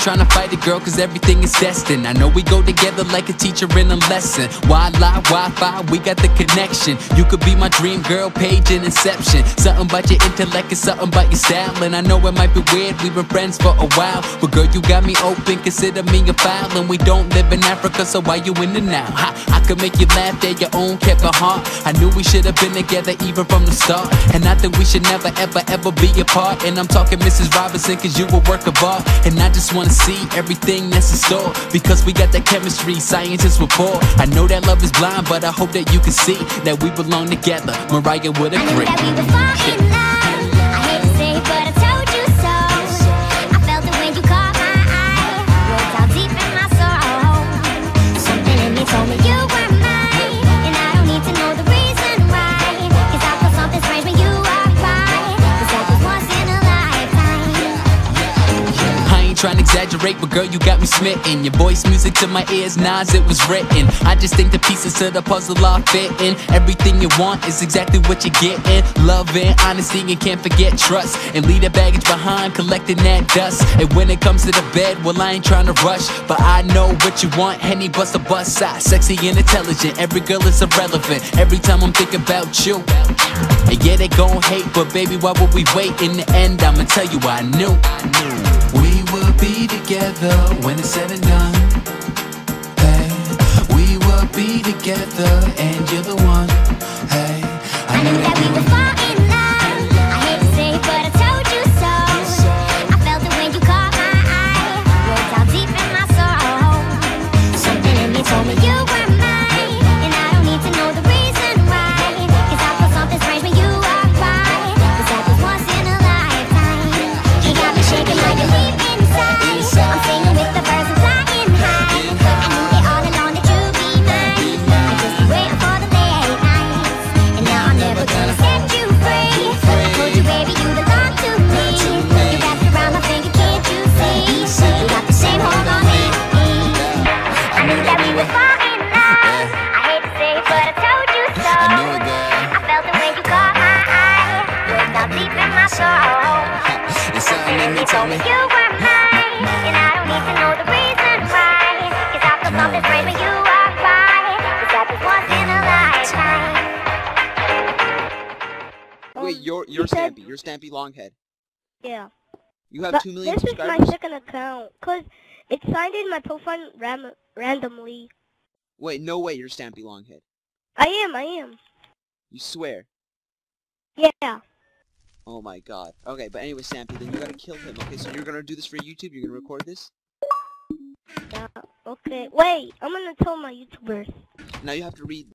ain't tryna fight it, girl, cause everything is destined. I know we go together like a teacher in a lesson. Why lie, Wi Fi, we got the connection. You could be my dream girl, page in inception. Something about your intellect is something about your style. And I know it might be weird, we've been friends for a while. But girl, you got me open, consider me a file. And we don't live in Africa, so why you in the now? Ha, I could make you laugh, at your own kept a heart. I knew we should have been together even from the start. And I think we should never, ever, ever be apart. And I'm talking Mrs. Robinson, cause you a work of art. And I just wanna see everything that's in store. Because we got that chemistry, scientists report. I know that love is blind, but I hope that you can see that we belong together. Mariah would agree. Exaggerate, but girl, you got me smitten. Your voice music to my ears, Nas, it was written. I just think the pieces to the puzzle are fitting. Everything you want is exactly what you're getting. Love and honesty, and can't forget trust. And leave that baggage behind, collecting that dust. And when it comes to the bed, well, I ain't trying to rush. But I know what you want, Henny bust a bust side. Sexy and intelligent, every girl is irrelevant. Every time I'm thinking about you. And yeah, they gon' hate, but baby, why would we wait? In the end, I'ma tell you I knew. Will be together when it's said and done. Hey, we will be together, and you're the one. Hey, I knew that we would fall told you, baby, you belong to me. You wrapped around the baby, can't you see? Got the same hold on me. I knew that we were falling off. I hate to say it, but I told you so. I felt it when you caught my eye. You looked out deep in my soul. And something in me told me you were mine, and I don't need to know the reason why. 'Cause I feel something strange when you Stampy. You're Stampy Longhead. Yeah. You have But two million this is my subscribers. second account, cause it signed in my profile ram- randomly. Wait, no way. You're Stampy Longhead. I am, I am. You swear. Yeah. Oh my god. Okay, but anyway, Stampy, then you gotta kill him. Okay, so you're gonna do this for YouTube. You're gonna record this. Yeah. Okay. Wait, I'm gonna tell my YouTubers. Now you have to read